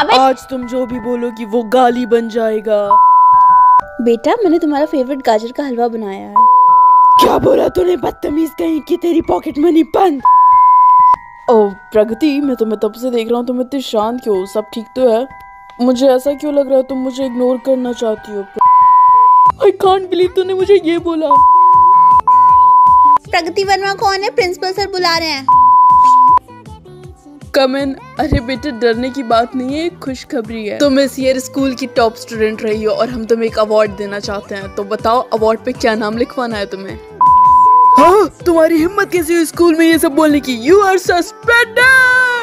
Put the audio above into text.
अबे आज तुम जो भी बोलोगी वो गाली बन जाएगा। बेटा मैंने तुम्हारा फेवरेट गाजर का हलवा बनाया है। क्या बोला तूने? बदतमीज कहीं की तेरी पॉकेट मनी बंद? ओ प्रगति मैं तुम्हें तब से देख रहा हूँ तुम इतनी शांत क्यों सब ठीक तो है? मुझे ऐसा क्यों लग रहा है? तुम मुझे इग्नोर करना चाहती हो। आई कांट बिलीव तूने मुझे ये बोला। प्रगति वर्मा कौन है? प्रिंसिपल सर बुला रहे हैं। कम इन अरे बेटे डरने की बात नहीं है खुश खुशखबरी है। तुम इस ईयर स्कूल की टॉप स्टूडेंट रही हो और हम तुम्हें एक अवार्ड देना चाहते हैं। तो बताओ अवार्ड पे क्या नाम लिखवाना है तुम्हें? हाँ तुम्हारी हिम्मत कैसी हुई स्कूल में ये सब बोलने की? You are suspended